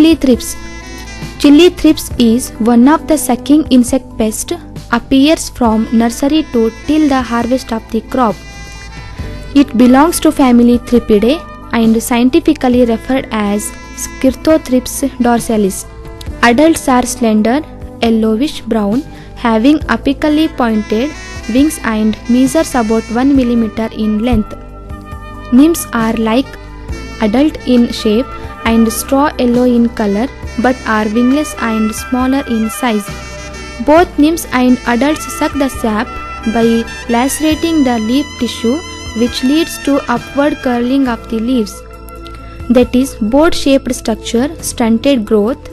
Chili thrips. Chili thrips is one of the sucking insect pest appears from nursery to till the harvest of the crop. It belongs to family Thripidae and scientifically referred as Scirtothrips dorsalis. Adults are slender, yellowish brown, having apically pointed wings and measures about 1 mm in length. Nymphs are like adult in shape and straw yellow in color but are wingless and smaller in size. Both nymphs and adults suck the sap by lacerating the leaf tissue which leads to upward curling of the leaves. That is board shaped structure, stunted growth,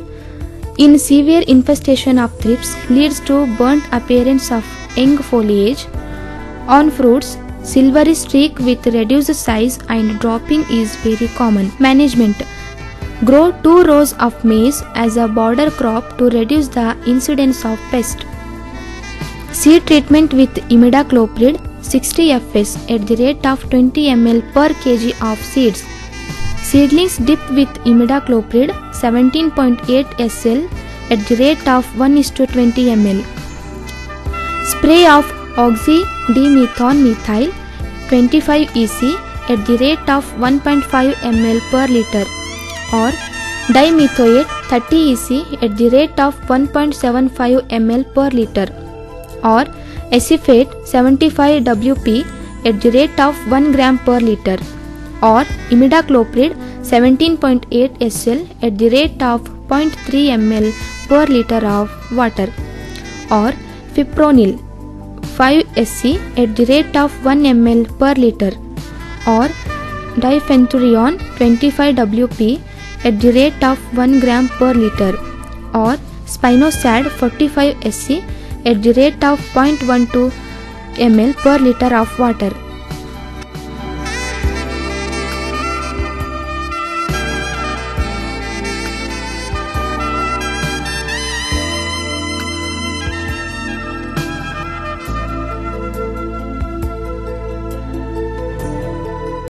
in severe infestation of thrips leads to burnt appearance of young foliage. On fruits, silvery streak with reduced size and dropping is very common. Management Grow two rows of maize as a border crop to reduce the incidence of pest. Seed treatment with imidacloprid 60 fs at the rate of 20 ml per kg of seeds. Seedlings dip with imidacloprid 17.8 SL at the rate of 1 is to 20 ml. Spray of oxydemeton-methyl 25 EC at the rate of 1.5 ml per liter or dimethoate 30 EC at the rate of 1.75 ml per liter or acephate 75 WP at the rate of 1 gram per liter or imidacloprid 17.8 SL at the rate of 0.3 ml per liter of water or fipronil 5 SC at the rate of 1 ml per liter or diafenthiuron 25 WP at the rate of 1 gram per liter or spinosad 45 SC at the rate of 0.12 ml per liter of water